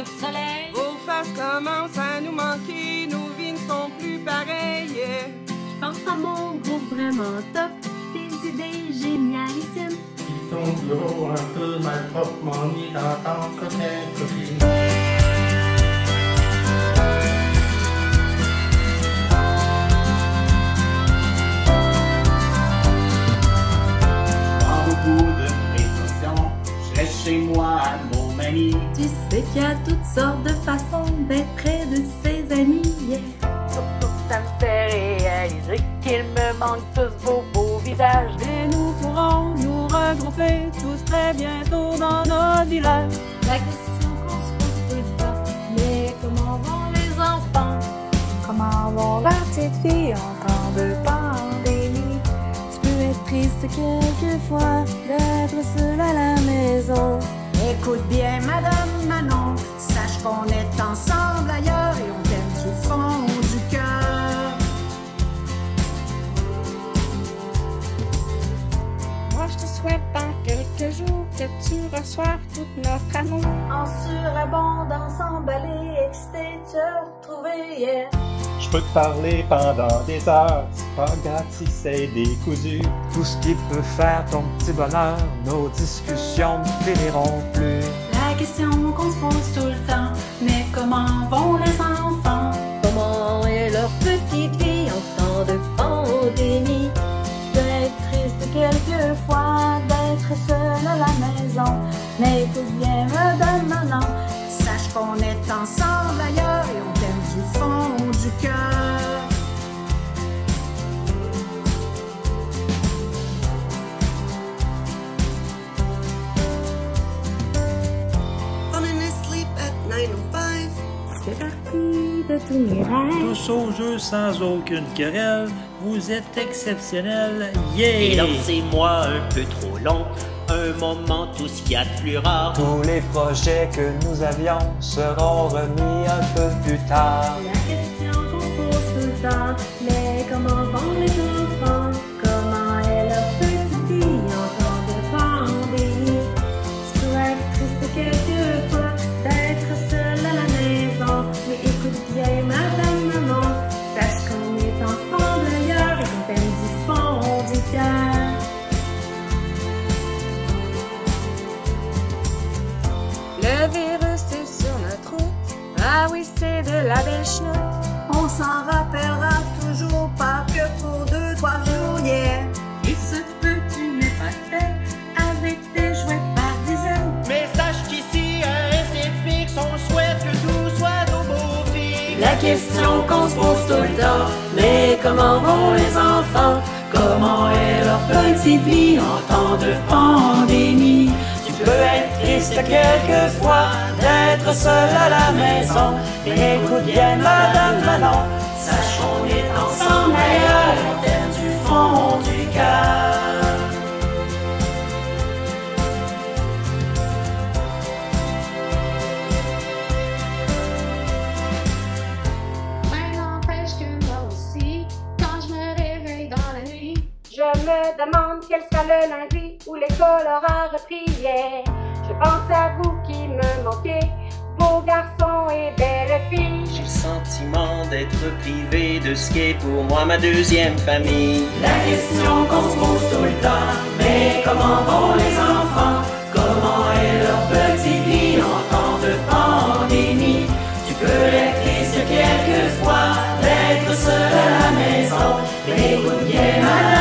peu de soleil. Vos faces commencent à nous manquer, nos vies ne sont plus pareilles. Je pense à mon groupe vraiment top, des idées génialissimes. Ils sont gros, un peu mal propre, beaucoup de précautions, je reste chez moi à Tu sais qu'il y a toutes sortes de façons d'être près de ses amis. Yeah. Surtout que ça me fait réaliser qu'il me manque tous vos beaux visages. Et nous pourrons nous regrouper tous très bientôt dans notre village. La question qu'on se pose tout le temps, mais comment vont les enfants? Comment vont la petite fille en temps de pandémie? Tu peux être triste quelquefois d'être seule à la maison. Écoute bien, Madame Manon, sache qu'on est ensemble ailleurs et on t'aime du fond du cœur. Moi, je te souhaite dans quelques jours que tu reçoives tout notre amour. En surabondance, emballé, excité, te retrouver, yeah. Je peux te parler pendant des heures, c'est pas grave si c'est décousu. Tout ce qui peut faire ton petit bonheur, nos discussions ne finiront plus. La question qu'on se pose tout le temps, mais comment vont les enfants? De tous mes rêves. Tous au jeu sans aucune querelle, vous êtes exceptionnels, Et yeah! lancez-moi un peu trop long, un moment tout ce qu'il y a de plus rare. Tous les projets que nous avions seront remis un peu plus tard. La question qu'on se pose tout le temps, mais comment vont les Le virus est sur notre route. Ah oui, c'est de la belle chenoute. On s'en rappellera toujours pas que pour deux, trois jours, yeah. Et ce peux-tu n'es pas fait avec des jouets par dizaines? Mais sache qu'ici, à SFX, on souhaite que tout soit nos beaux filles. La question qu'on se pose tout le temps, mais comment vont les enfants? Comment est leur petite vie en temps de pandémie? Tu peux être triste quelquefois d'être seul à la maison, mais écoute bien Madame Manon, est ensemble ailleurs, on t'aime du fond du cœur. quel sera le lundi où l'école aura repris Je pense à vous qui me manquez, beaux garçons et belles filles. J'ai le sentiment d'être privé de ce qu'est pour moi ma deuxième famille. La question qu'on se pose tout le temps, mais comment vont les enfants? Comment est leur petite vie en temps de pandémie? Tu peux être triste quelquefois d'être seul à la maison, mais écoute bien